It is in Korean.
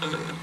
감사합니다.